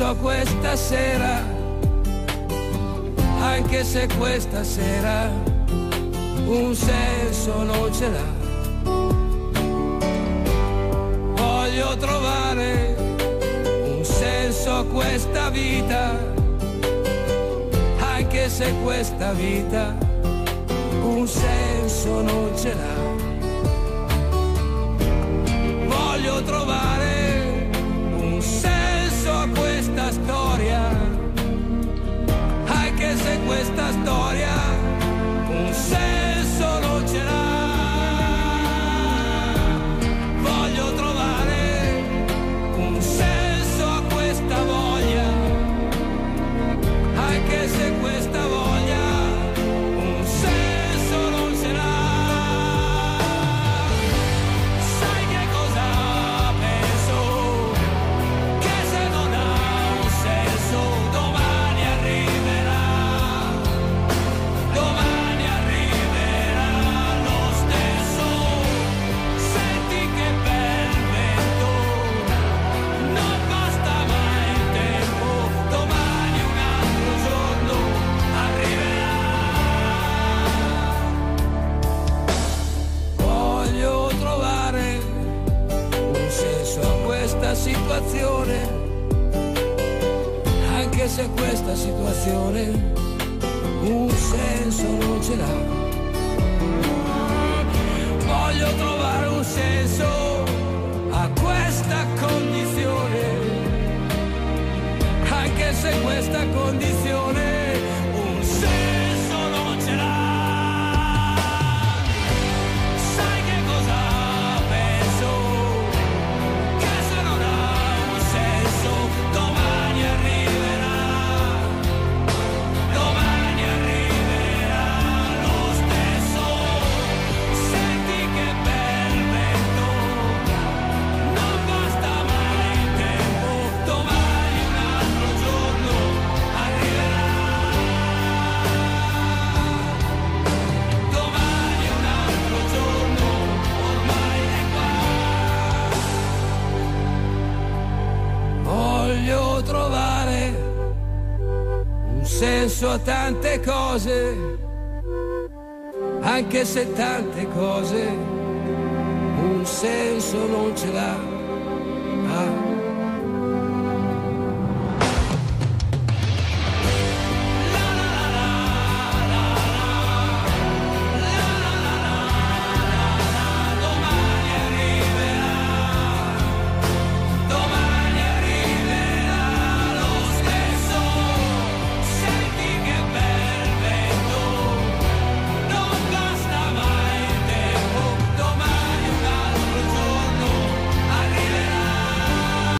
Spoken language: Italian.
senso a questa sera, anche se questa sera un senso non ce l'ha. Voglio trovare un senso a questa vita, anche se questa vita un senso non ce l'ha. Voglio trovare situazione, anche se questa situazione un senso non ce l'ha. Voglio trovare un senso a questa condizione, anche se questa condizione trovare un senso a tante cose, anche se tante cose un senso non ce l'ha. Ah.